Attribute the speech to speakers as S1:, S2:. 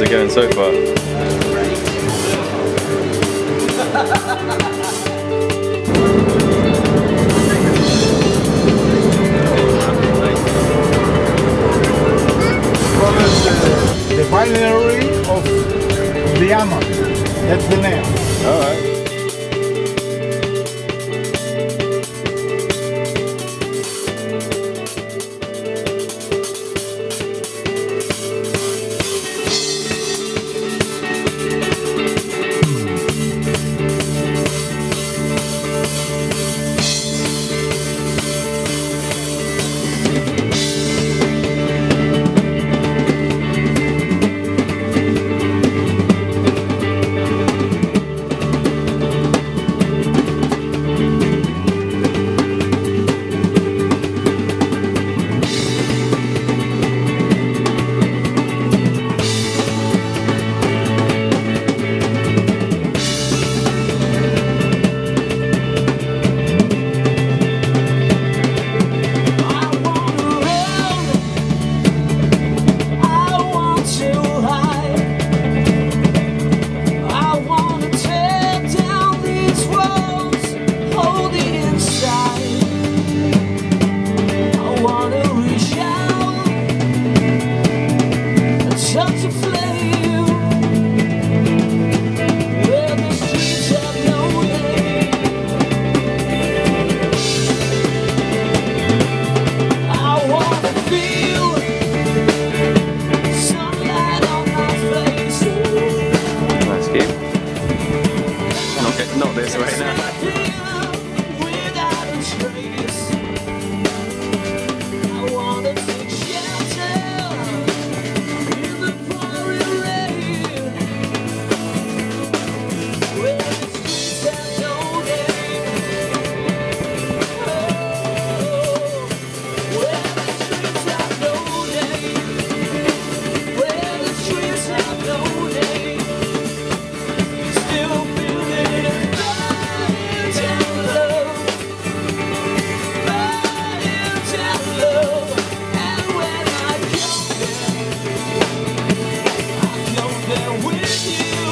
S1: are going so far.
S2: the binary of the Yama. That's the name.
S1: All right. not this way
S3: now. you.